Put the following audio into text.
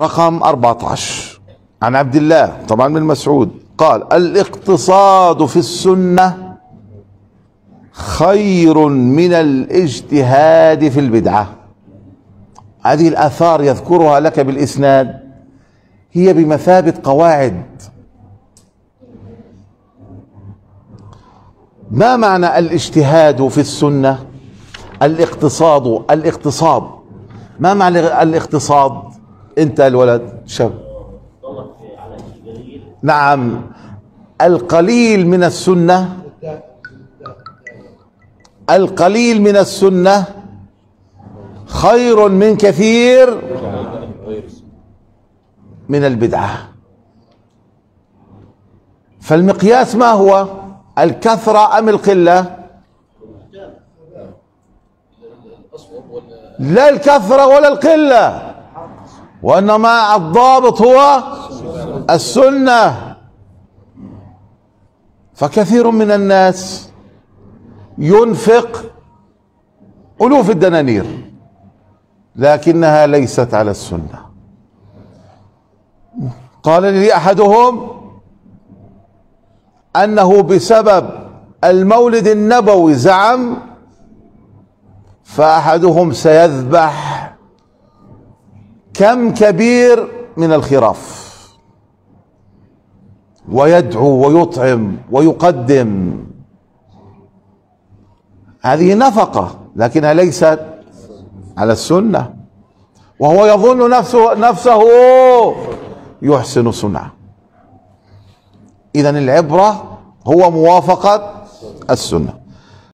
رقم 14 عن عبد الله طبعا من مسعود قال الإقتصاد في السنة خير من الاجتهاد في البدعة. هذه الآثار يذكرها لك بالإسناد. هي بمثابة قواعد. ما معنى الاجتهاد في السنة؟ الاقتصاد الاقتصاد ما معنى الاقتصاد؟ انت الولد شاب. نعم. القليل من السنة القليل من السنة خير من كثير من البدعة. فالمقياس ما هو؟ الكثرة أم القلة؟ لا الكثرة ولا القلة. وإنما الضابط هو السنة. فكثير من الناس ينفق ألوف الدنانير لكنها ليست على السنة. قال لي أحدهم أنه بسبب المولد النبوي زعم فأحدهم سيذبح كم كبير من الخراف. ويدعو ويطعم ويقدم. هذه نفقة لكنها ليست على السنة. وهو يظن نفسه نفسه يحسن صنعه. إذا العبرة هو موافقة السنة.